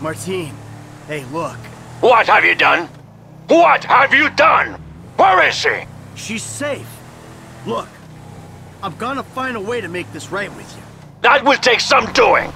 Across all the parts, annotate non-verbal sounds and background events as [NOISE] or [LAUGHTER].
Martin, hey, look. What have you done? What have you done? Where is she? She's safe. Look, I'm gonna find a way to make this right with you. That will take some doing.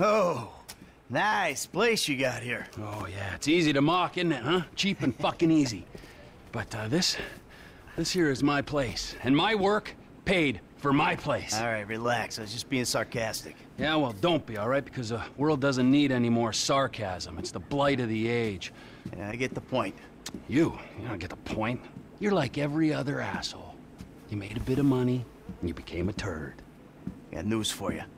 Oh, nice place you got here. Oh, yeah, it's easy to mock, isn't it, huh? Cheap and fucking easy. But uh, this, this here is my place. And my work paid for my place. All right, relax. I was just being sarcastic. Yeah, well, don't be, all right? Because the world doesn't need any more sarcasm. It's the blight of the age. Yeah, I get the point. You, you don't get the point. You're like every other asshole. You made a bit of money, and you became a turd. Got news for you.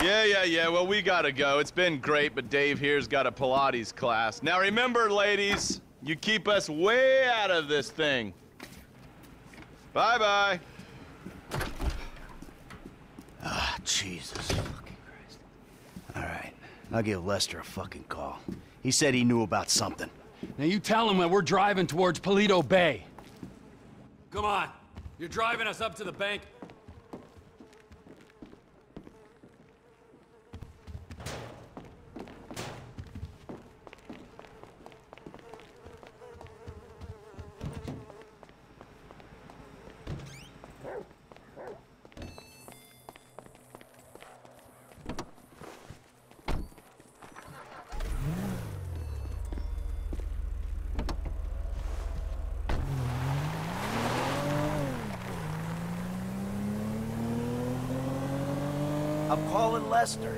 Yeah, yeah, yeah, well, we gotta go. It's been great, but Dave here's got a Pilates class. Now remember, ladies, you keep us way out of this thing. Bye-bye. Ah, Jesus fucking Christ. All right, I'll give Lester a fucking call. He said he knew about something. Now you tell him that we're driving towards Paleto Bay. Come on. You're driving us up to the bank. I'm calling Lester.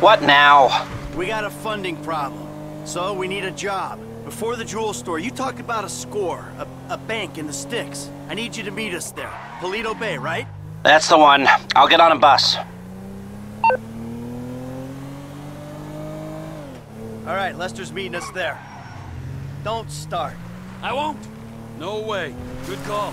What now? We got a funding problem, so we need a job. Before the jewel store, you talked about a score, a, a bank in the sticks. I need you to meet us there. Paleto Bay, right? That's the one. I'll get on a bus. All right, Lester's meeting us there. Don't start. I won't. No way. Good call.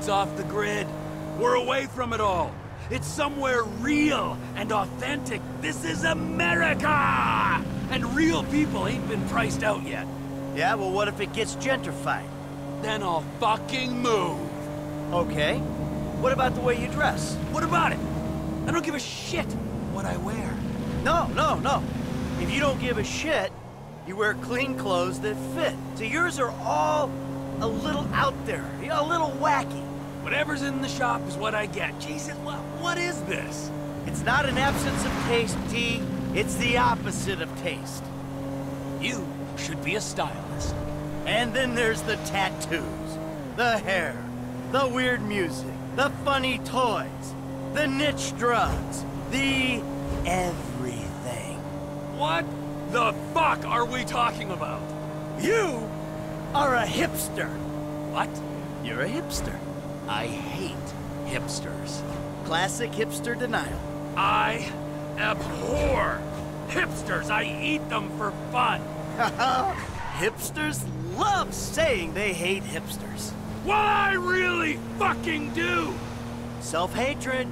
It's off the grid. We're away from it all. It's somewhere real and authentic. This is America! And real people ain't been priced out yet. Yeah, well, what if it gets gentrified? Then I'll fucking move. Okay. What about the way you dress? What about it? I don't give a shit what I wear. No, no, no. If you don't give a shit, you wear clean clothes that fit. So yours are all a little out there, a little wacky. Whatever's in the shop is what I get. Jesus, what, what is this? It's not an absence of taste, T. It's the opposite of taste. You should be a stylist. And then there's the tattoos, the hair, the weird music, the funny toys, the niche drugs, the everything. What the fuck are we talking about? You are a hipster. What? You're a hipster. I hate hipsters. Classic hipster denial. I abhor hipsters. I eat them for fun. [LAUGHS] Hipsters love saying they hate hipsters. What I really fucking do. Self-hatred.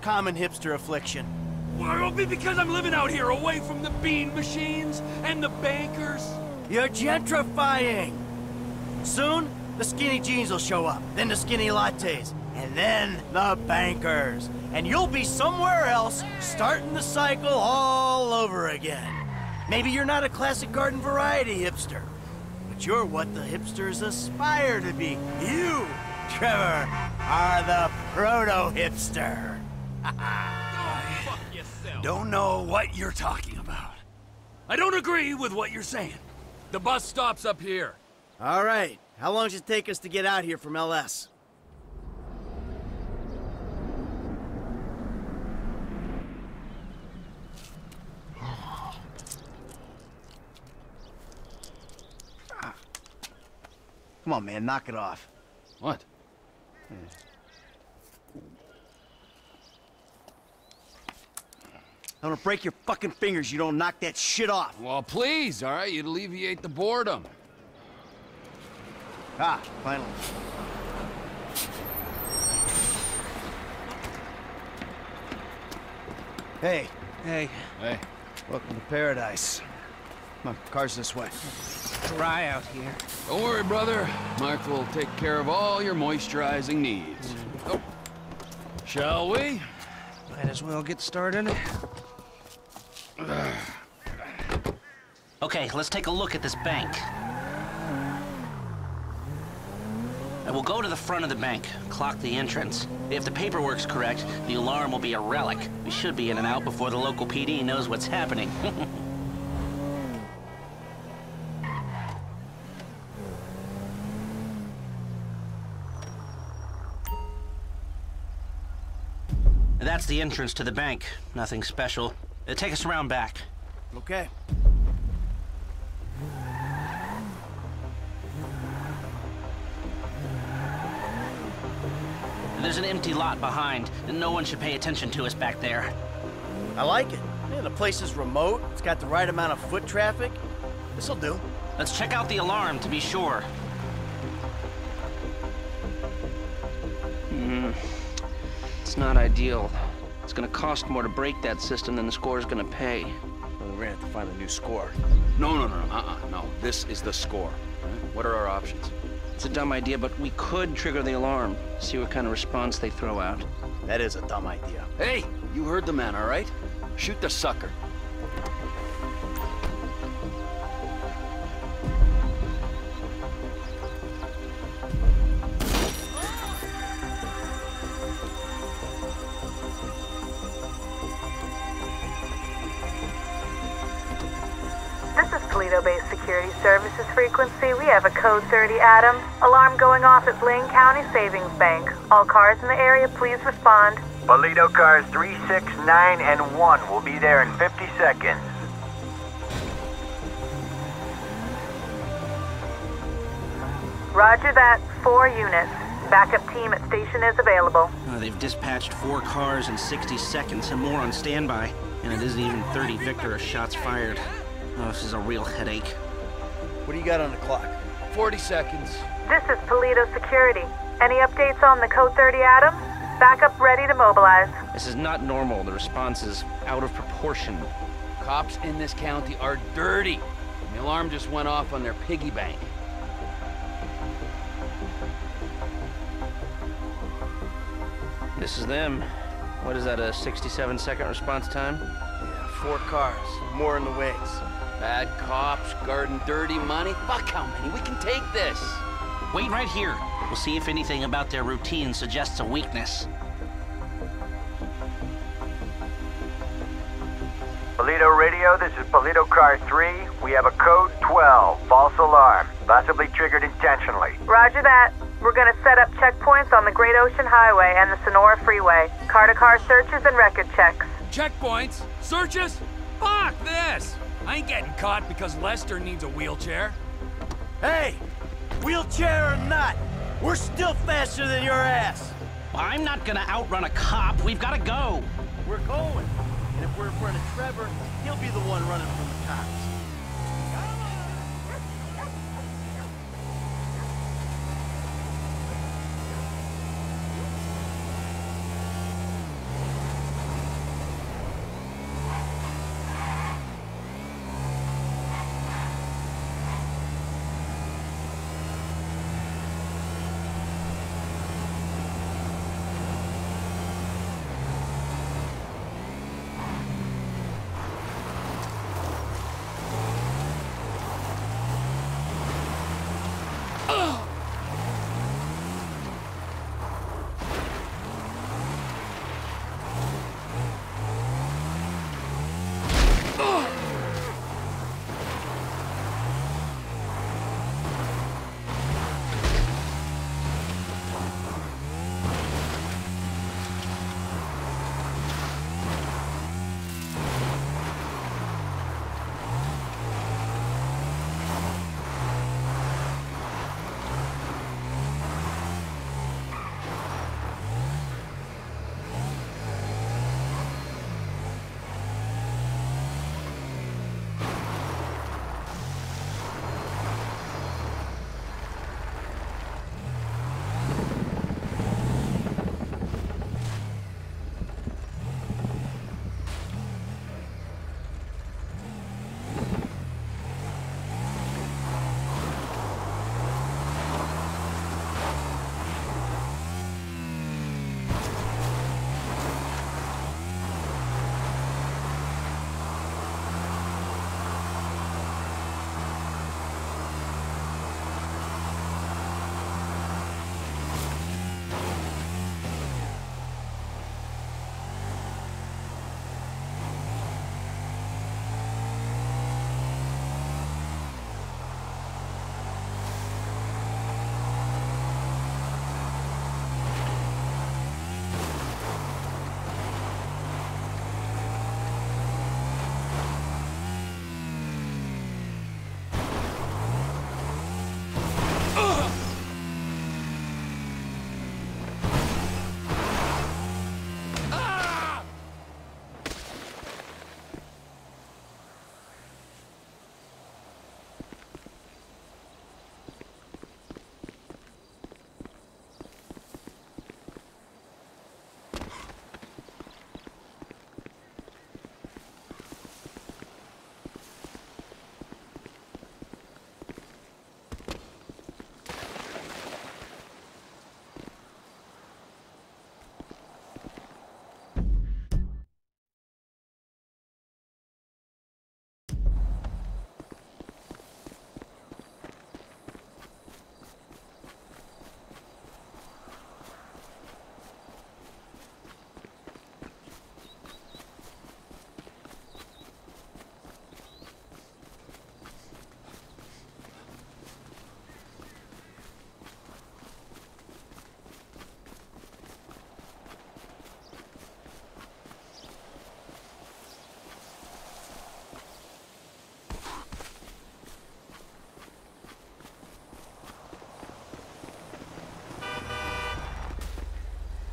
Common hipster affliction. Well, be because I'm living out here away from the bean machines and the bankers. You're gentrifying. Soon, the skinny jeans will show up, then the skinny lattes, and then the bankers. And you'll be somewhere else, starting the cycle all over again. Maybe you're not a classic garden variety hipster, but you're what the hipsters aspire to be. You, Trevor, are the proto-hipster. Don't know what you're talking about. I don't agree with what you're saying. The bus stops up here. All right, how long does it take us to get out here from LS? Come on, man, knock it off. What? I'm gonna break your fucking fingers. You don't knock that shit off. Well, please, all right? You'd alleviate the boredom. Ah, finally. Hey, Hey, Hey, welcome to paradise. My car's this way. dry out here. don't worry, brother. Mark will take care of all your moisturizing needs. Oh. Shall we? Might as well get started. Okay, let's take a look at this bank. And we'll go to the front of the bank, clock the entrance. If the paperwork's correct, the alarm will be a relic. We should be in and out before the local PD knows what's happening. [LAUGHS] That's the entrance to the bank. Nothing special. Uh, Take us around back. Okay. There's an empty lot behind, and no one should pay attention to us back there. I like it. Yeah, the place is remote. It's got the right amount of foot traffic. This'll do. Let's check out the alarm to be sure. Hmm. It's not ideal. It's gonna cost more to break that system than the score's gonna pay. Well, we're gonna have to find a new score. No, no, no, no, uh-uh, no. This is the score. What are our options? It's a dumb idea, but we could trigger the alarm. See what kind of response they throw out. That is a dumb idea. Hey, you heard the man, all right? Shoot the sucker. Frequency. We have a code 30 Adam. Alarm going off at Blaine County Savings Bank. All cars in the area, please respond. Paleto cars 3, 6, 9, and 1 will be there in 50 seconds. Roger that. Four units. Backup team at station is available. Uh, they've dispatched four cars in 60 seconds and more on standby. And it isn't even 30 Victor or shots fired. Oh, this is a real headache. What do you got on the clock? 40 seconds. This is Toledo Security. Any updates on the code 30 Adam? Backup ready to mobilize. This is not normal. The response is out of proportion. Cops in this county are dirty. The alarm just went off on their piggy bank. This is them. What is that, a 67 second response time? Yeah, four cars. More in the wings. Bad cops, guarding dirty money. Fuck how many? We can take this. Wait right here. We'll see if anything about their routine suggests a weakness. Paleto Radio, this is Paleto car 3. We have a code 12, false alarm, possibly triggered intentionally. Roger that. We're gonna set up checkpoints on the Great Ocean Highway and the Senora Freeway. Car-to-car searches and record checks. Checkpoints? Searches? Fuck this! I ain't getting caught because Lester needs a wheelchair. Hey! Wheelchair or not, we're still faster than your ass! I'm not gonna outrun a cop. We've gotta go. We're going. And if we're in front of Trevor, he'll be the one running from the cops.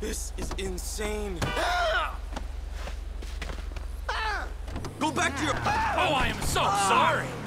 This is insane. Ah! Go back to your. Ah! Oh, I am so ah! sorry.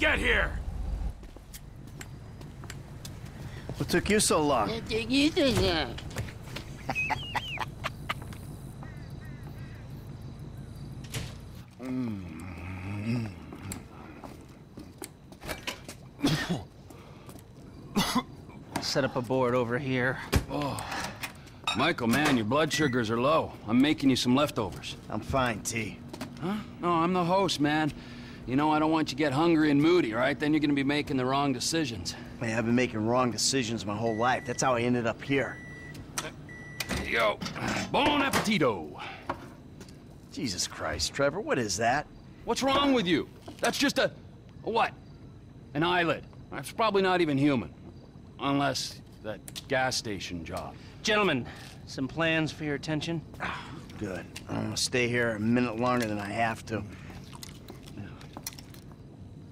Get here? What took you so long? [COUGHS] Set up a board over here. Oh. Michael, man, your blood sugars are low. I'm making you some leftovers. I'm fine, T. Huh? No, I'm the host, man. You know, I don't want you to get hungry and moody, right? Then you're gonna be making the wrong decisions. Man, I've been making wrong decisions my whole life. That's how I ended up here. Here you go. Bon appetito. Jesus Christ, Trevor, what is that? What's wrong with you? That's just a... a what? An eyelid. That's probably not even human. Unless that gas station job. Gentlemen, some plans for your attention? Ah, good. I'm gonna stay here a minute longer than I have to.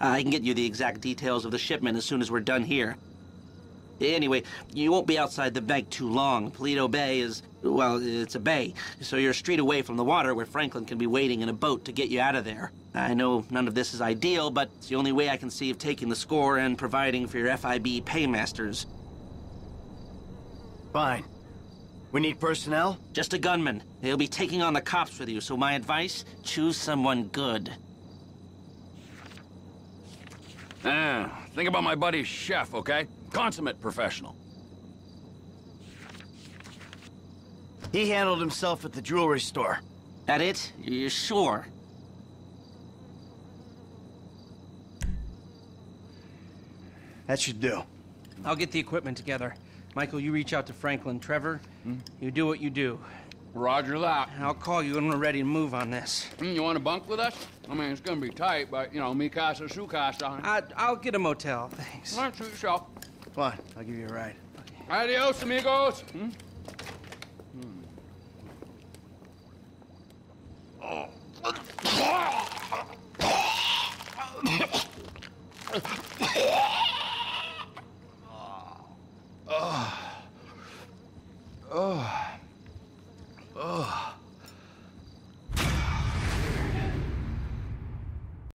I can get you the exact details of the shipment as soon as we're done here. Anyway, you won't be outside the bank too long. Paleto Bay is, well, it's a bay, so you're a street away from the water where Franklin can be waiting in a boat to get you out of there. I know none of this is ideal, but it's the only way I can see of taking the score and providing for your FIB paymasters. Fine. We need personnel? Just a gunman. He'll be taking on the cops with you, so my advice, choose someone good. Ah, think about my buddy Chef, okay? Consummate professional. He handled himself at the jewelry store. That it? You're sure? That should do. I'll get the equipment together. Michael, you reach out to Franklin. Trevor, you do what you do. Roger that. I'll call you when we're ready to move on this. Mm, You want to bunk with us? I mean, it's gonna be tight, but, you know, mi casa, su casa. I, I'll get a motel, thanks. All right, suit yourself. Come on, I'll give you a ride. Adios, amigos. Hmm?